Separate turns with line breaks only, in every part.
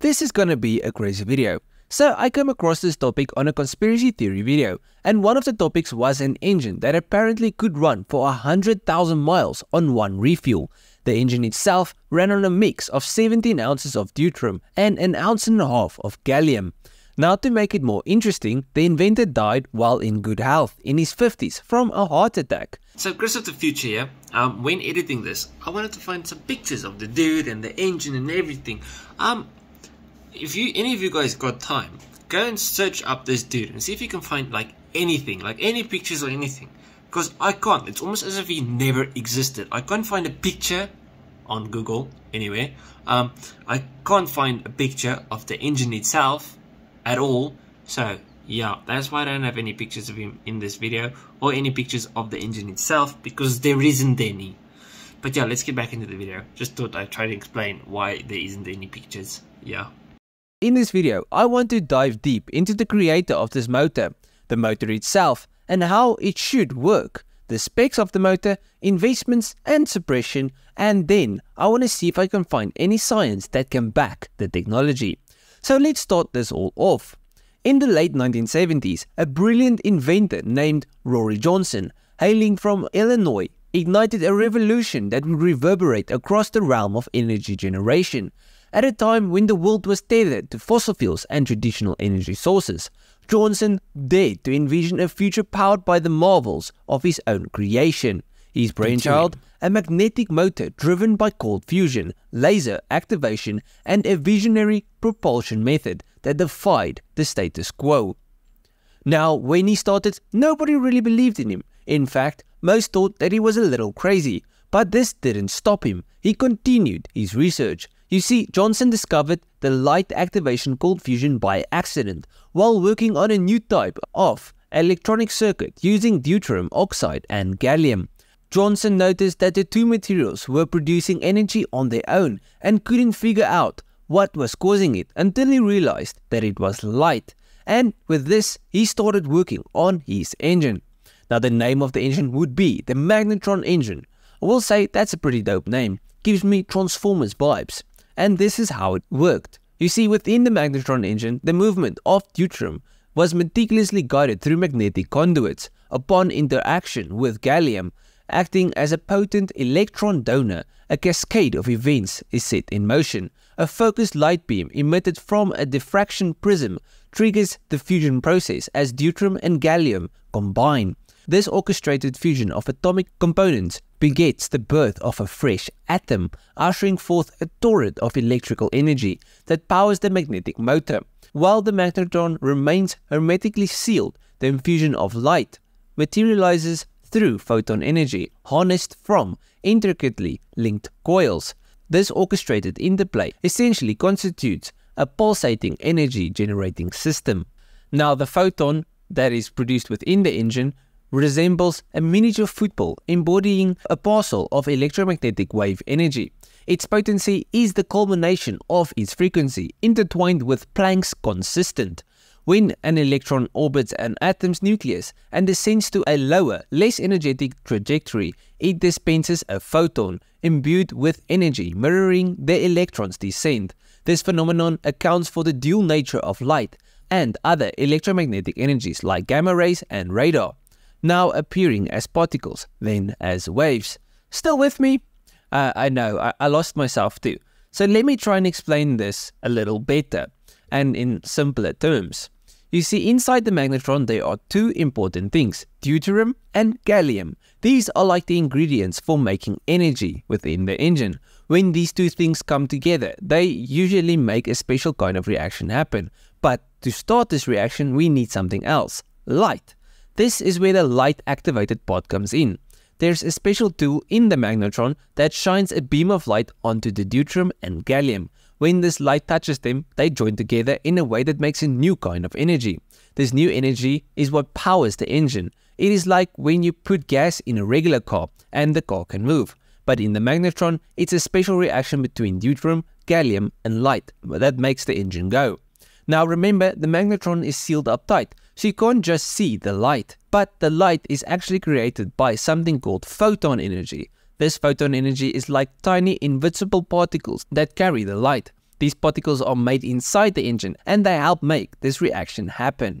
This is gonna be a crazy video. So I came across this topic on a conspiracy theory video, and one of the topics was an engine that apparently could run for 100,000 miles on one refuel. The engine itself ran on a mix of 17 ounces of deuterium and an ounce and a half of gallium. Now to make it more interesting, the inventor died while in good health in his 50s from a heart attack.
So Chris of the future here, um, when editing this, I wanted to find some pictures of the dude and the engine and everything. Um, if you any of you guys got time, go and search up this dude and see if you can find like anything, like any pictures or anything. Because I can't. It's almost as if he never existed. I can't find a picture on Google anyway. Um, I can't find a picture of the engine itself at all. So yeah, that's why I don't have any pictures of him in this video or any pictures of the engine itself because there isn't any. But yeah, let's get back into the video. Just thought I'd try to explain why there isn't any pictures. Yeah.
In this video, I want to dive deep into the creator of this motor, the motor itself, and how it should work, the specs of the motor, investments and suppression, and then I want to see if I can find any science that can back the technology. So let's start this all off. In the late 1970s, a brilliant inventor named Rory Johnson, hailing from Illinois, ignited a revolution that would reverberate across the realm of energy generation. At a time when the world was tethered to fossil fuels and traditional energy sources, Johnson dared to envision a future powered by the marvels of his own creation. His brainchild, a magnetic motor driven by cold fusion, laser activation, and a visionary propulsion method that defied the status quo. Now, when he started, nobody really believed in him. In fact, most thought that he was a little crazy. But this didn't stop him. He continued his research. You see, Johnson discovered the light activation cold fusion by accident while working on a new type of electronic circuit using deuterium oxide and gallium. Johnson noticed that the two materials were producing energy on their own and couldn't figure out what was causing it until he realized that it was light. And with this, he started working on his engine. Now the name of the engine would be the Magnatron engine. I will say that's a pretty dope name, gives me Transformers vibes. And this is how it worked. You see, within the magnatron engine, the movement of deuterium was meticulously guided through magnetic conduits. Upon interaction with gallium, acting as a potent electron donor, a cascade of events is set in motion. A focused light beam emitted from a diffraction prism triggers the fusion process as deuterium and gallium combine. This orchestrated fusion of atomic components begets the birth of a fresh atom, ushering forth a torrent of electrical energy that powers the magnetic motor. While the magnatron remains hermetically sealed, the infusion of light materializes through photon energy harnessed from intricately linked coils. This orchestrated interplay essentially constitutes a pulsating energy generating system. Now the photon that is produced within the engine resembles a miniature football embodying a parcel of electromagnetic wave energy. Its potency is the culmination of its frequency intertwined with Planck's constant. When an electron orbits an atom's nucleus and descends to a lower, less energetic trajectory, it dispenses a photon imbued with energy mirroring the electron's descent. This phenomenon accounts for the dual nature of light and other electromagnetic energies like gamma rays and radar now appearing as particles, then as waves. Still with me? Uh, I know, I, I lost myself too. So let me try and explain this a little better and in simpler terms. You see, inside the magnatron there are two important things, deuterium and gallium. These are like the ingredients for making energy within the engine. When these two things come together, they usually make a special kind of reaction happen. But to start this reaction, we need something else, light. This is where the light activated part comes in. There's a special tool in the magnatron that shines a beam of light onto the deuterium and gallium. When this light touches them, they join together in a way that makes a new kind of energy. This new energy is what powers the engine. It is like when you put gas in a regular car and the car can move. But in the magnatron, it's a special reaction between deuterium, gallium and light that makes the engine go. Now remember, the magnatron is sealed up tight, so you can't just see the light. But the light is actually created by something called photon energy. This photon energy is like tiny invisible particles that carry the light. These particles are made inside the engine and they help make this reaction happen.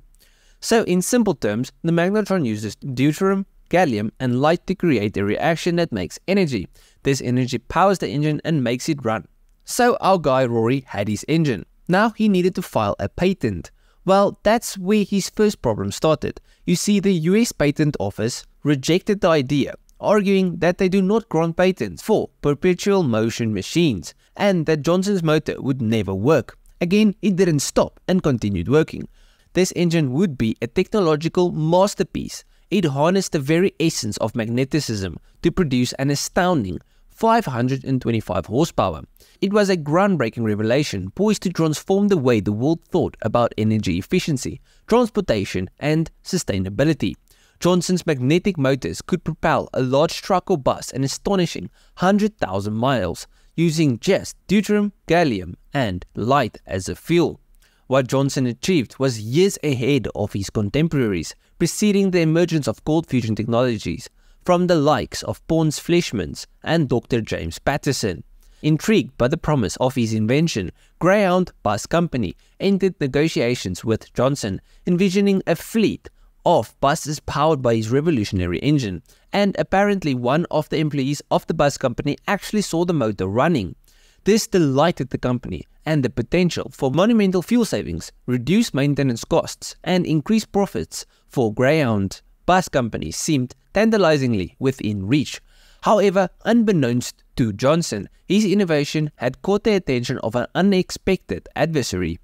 So in simple terms, the magnatron uses deuterium, gallium and light to create a reaction that makes energy. This energy powers the engine and makes it run. So our guy Rory had his engine. Now he needed to file a patent. Well, that's where his first problem started. You see, the US Patent Office rejected the idea, arguing that they do not grant patents for perpetual motion machines and that Johnson's motor would never work. Again, it didn't stop and continued working. This engine would be a technological masterpiece. It harnessed the very essence of magneticism to produce an astounding 525 horsepower. It was a groundbreaking revelation poised to transform the way the world thought about energy efficiency, transportation, and sustainability. Johnson's magnetic motors could propel a large truck or bus an astonishing 100,000 miles using just deuterium, gallium, and light as a fuel. What Johnson achieved was years ahead of his contemporaries, preceding the emergence of cold fusion technologies from the likes of Pons Fleischmann and Dr. James Patterson. Intrigued by the promise of his invention, Greyhound Bus Company entered negotiations with Johnson, envisioning a fleet of buses powered by his revolutionary engine, and apparently one of the employees of the bus company actually saw the motor running. This delighted the company, and the potential for monumental fuel savings, reduced maintenance costs, and increased profits for Greyhound bus companies seemed tantalizingly within reach. However, unbeknownst to Johnson, his innovation had caught the attention of an unexpected adversary.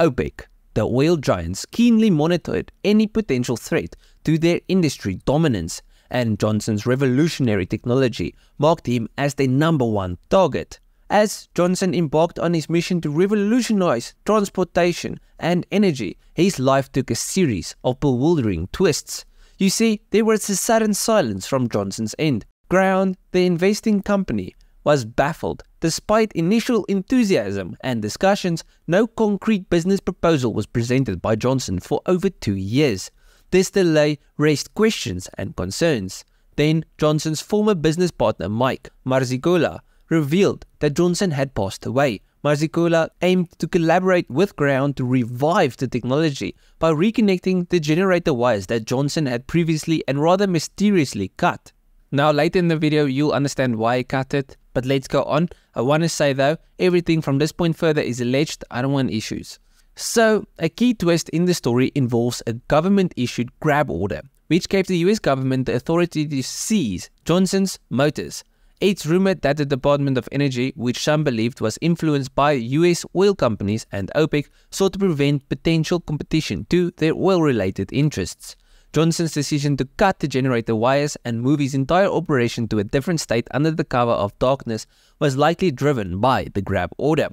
OPEC, the oil giants, keenly monitored any potential threat to their industry dominance, and Johnson's revolutionary technology marked him as their number one target. As Johnson embarked on his mission to revolutionize transportation and energy, his life took a series of bewildering twists. You see, there was a sudden silence from Johnson's end. Ground, the investing company, was baffled. Despite initial enthusiasm and discussions, no concrete business proposal was presented by Johnson for over two years. This delay raised questions and concerns. Then, Johnson's former business partner Mike Marzigola revealed that Johnson had passed away. Marziccola aimed to collaborate with Greyhound to revive the technology by reconnecting the generator wires that Johnson had previously and rather mysteriously cut. Now later in the video you'll understand why I cut it, but let's go on. I want to say though, everything from this point further is alleged, I don't want issues. So, a key twist in the story involves a government issued grab order, which gave the US government the authority to seize Johnson's motors it's rumored that the Department of Energy, which some believed was influenced by US oil companies and OPEC, sought to prevent potential competition to their oil related interests. Johnson's decision to cut the generator wires and move his entire operation to a different state under the cover of darkness was likely driven by the grab order.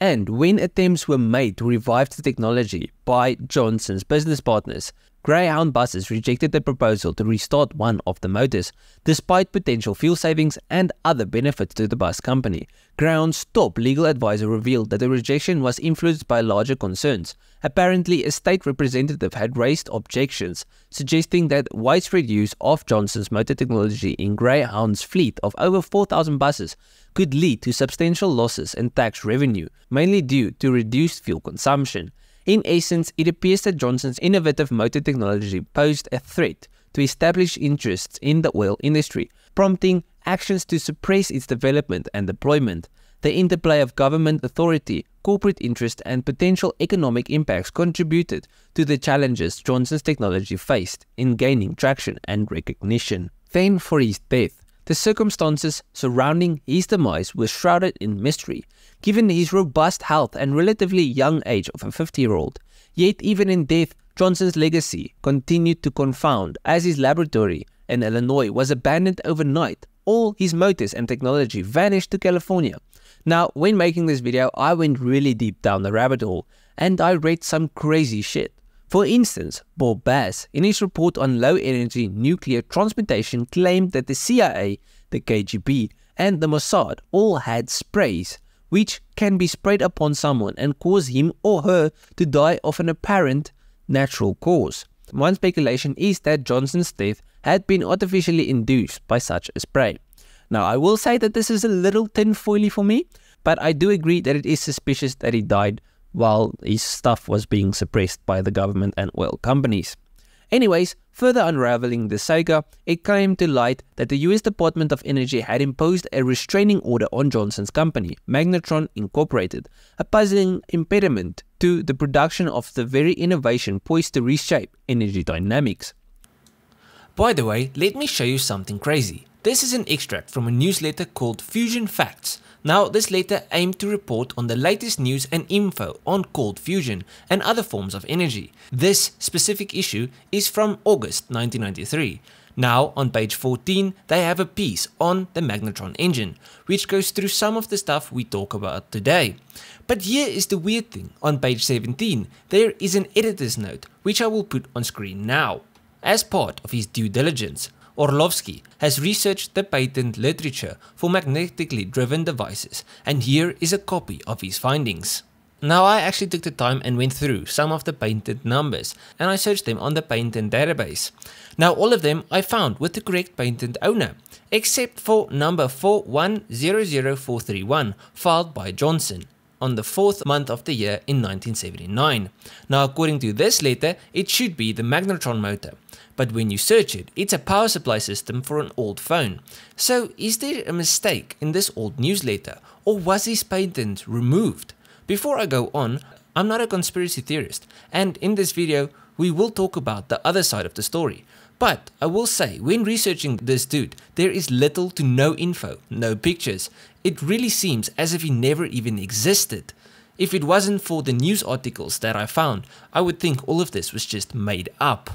And when attempts were made to revive the technology by Johnson's business partners, Greyhound buses rejected the proposal to restart one of the motors, despite potential fuel savings and other benefits to the bus company. Greyhound's top legal advisor revealed that the rejection was influenced by larger concerns. Apparently, a state representative had raised objections, suggesting that widespread use of Johnson's motor technology in Greyhound's fleet of over 4,000 buses could lead to substantial losses in tax revenue, mainly due to reduced fuel consumption. In essence, it appears that Johnson's innovative motor technology posed a threat to established interests in the oil industry, prompting actions to suppress its development and deployment. The interplay of government authority, corporate interest, and potential economic impacts contributed to the challenges Johnson's technology faced in gaining traction and recognition. Then, for his death, the circumstances surrounding his demise were shrouded in mystery, given his robust health and relatively young age of a 50 year old. Yet, even in death, Johnson's legacy continued to confound as his laboratory in Illinois was abandoned overnight. All his motors and technology vanished to California. Now, when making this video, I went really deep down the rabbit hole and I read some crazy shit. For instance, Bob Bass, in his report on low energy nuclear transmutation, claimed that the CIA, the KGB, and the Mossad all had sprays, which can be sprayed upon someone and cause him or her to die of an apparent natural cause. One speculation is that Johnson's death had been artificially induced by such a spray. Now, I will say that this is a little tinfoily for me, but I do agree that it is suspicious that he died while his stuff was being suppressed by the government and oil companies. Anyways, further unraveling the saga, it came to light that the US Department of Energy had imposed a restraining order on Johnson's company, Magnatron Incorporated, a puzzling impediment to the production of the very innovation poised to reshape energy dynamics.
By the way, let me show you something crazy. This is an extract from a newsletter called Fusion Facts, now, this letter aimed to report on the latest news and info on cold fusion and other forms of energy. This specific issue is from August 1993. Now, on page 14, they have a piece on the magnatron engine, which goes through some of the stuff we talk about today. But here is the weird thing. On page 17, there is an editor's note, which I will put on screen now. As part of his due diligence, Orlovsky has researched the patent literature for magnetically driven devices, and here is a copy of his findings. Now I actually took the time and went through some of the patent numbers and I searched them on the patent database. Now all of them I found with the correct patent owner, except for number 4100431 filed by Johnson on the fourth month of the year in 1979. Now according to this letter, it should be the magnatron motor but when you search it, it's a power supply system for an old phone. So is there a mistake in this old newsletter, or was his patent removed? Before I go on, I'm not a conspiracy theorist, and in this video, we will talk about the other side of the story. But I will say, when researching this dude, there is little to no info, no pictures. It really seems as if he never even existed. If it wasn't for the news articles that I found, I would think all of this was just made up.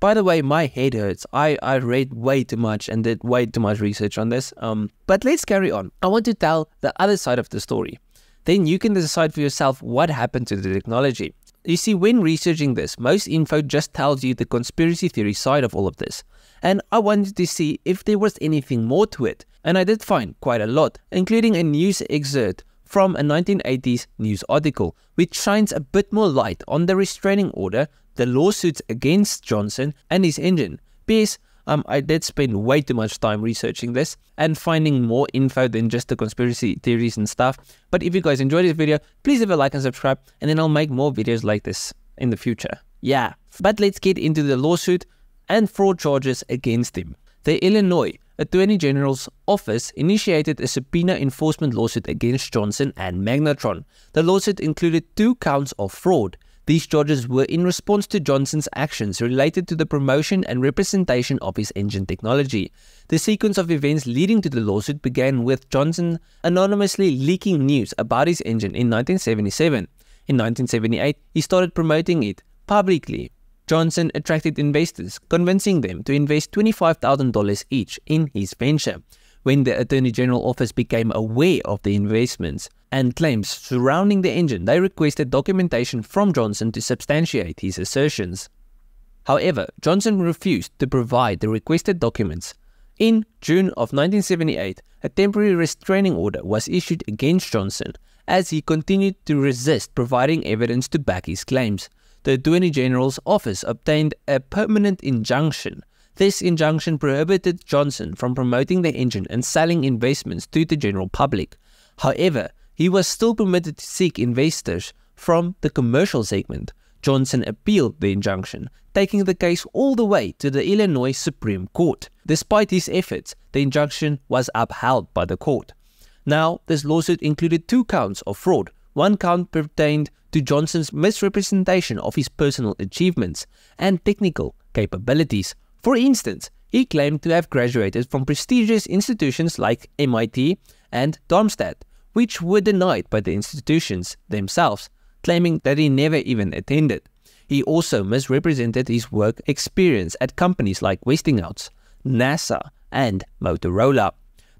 By the way, my head hurts. I, I read way too much and did way too much research on this. Um, but let's carry on. I want to tell the other side of the story. Then you can decide for yourself what happened to the technology. You see, when researching this, most info just tells you the conspiracy theory side of all of this. And I wanted to see if there was anything more to it. And I did find quite a lot, including a news excerpt from a 1980s news article, which shines a bit more light on the restraining order the lawsuits against Johnson and his engine. P.S. Um, I did spend way too much time researching this and finding more info than just the conspiracy theories and stuff. But if you guys enjoyed this video, please leave a like and subscribe, and then I'll make more videos like this in the future. Yeah, but let's get into the lawsuit and fraud charges against him. The Illinois Attorney General's office initiated a subpoena enforcement lawsuit against Johnson and Magnatron. The lawsuit included two counts of fraud these charges were in response to Johnson's actions related to the promotion and representation of his engine technology. The sequence of events leading to the lawsuit began with Johnson anonymously leaking news about his engine in 1977. In 1978, he started promoting it publicly. Johnson attracted investors, convincing them to invest $25,000 each in his venture. When the Attorney General office became aware of the investments, and claims surrounding the engine, they requested documentation from Johnson to substantiate his assertions. However, Johnson refused to provide the requested documents. In June of 1978, a temporary restraining order was issued against Johnson as he continued to resist providing evidence to back his claims. The Attorney General's office obtained a permanent injunction. This injunction prohibited Johnson from promoting the engine and selling investments to the general public. However, he was still permitted to seek investors from the commercial segment. Johnson appealed the injunction, taking the case all the way to the Illinois Supreme Court. Despite his efforts, the injunction was upheld by the court. Now, this lawsuit included two counts of fraud. One count pertained to Johnson's misrepresentation of his personal achievements and technical capabilities. For instance, he claimed to have graduated from prestigious institutions like MIT and Darmstadt, which were denied by the institutions themselves, claiming that he never even attended. He also misrepresented his work experience at companies like Westinghouse, NASA, and Motorola.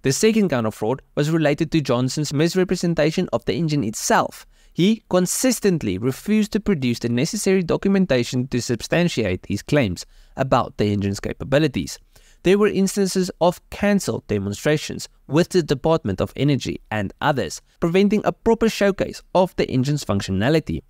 The second count of fraud was related to Johnson's misrepresentation of the engine itself. He consistently refused to produce the necessary documentation to substantiate his claims about the engine's capabilities. There were instances of cancelled demonstrations with the Department of Energy and others, preventing a proper showcase of the engine's functionality.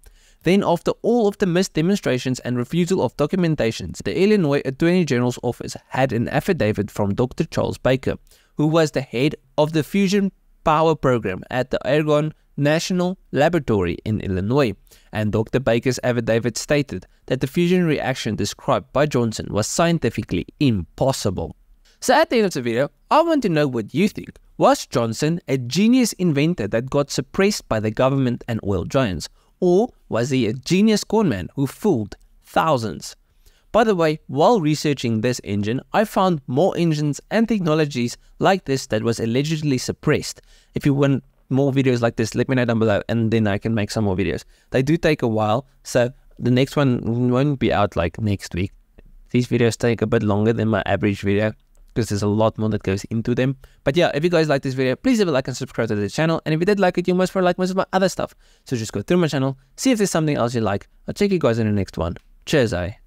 Then, after all of the missed demonstrations and refusal of documentations, the Illinois Attorney General's office had an affidavit from Dr. Charles Baker, who was the head of the Fusion power program at the Argonne National Laboratory in Illinois, and Dr. Baker's affidavit stated that the fusion reaction described by Johnson was scientifically impossible. So at the end of the video, I want to know what you think. Was Johnson a genius inventor that got suppressed by the government and oil giants? Or was he a genius conman who fooled thousands? By the way, while researching this engine, I found more engines and technologies like this that was allegedly suppressed. If you want more videos like this, let me know down below and then I can make some more videos. They do take a while, so the next one won't be out like next week. These videos take a bit longer than my average video because there's a lot more that goes into them. But yeah, if you guys like this video, please leave a like and subscribe to the channel. And if you did like it, you must like most of my other stuff. So just go through my channel, see if there's something else you like. I'll check you guys in the next one. Cheers, eh?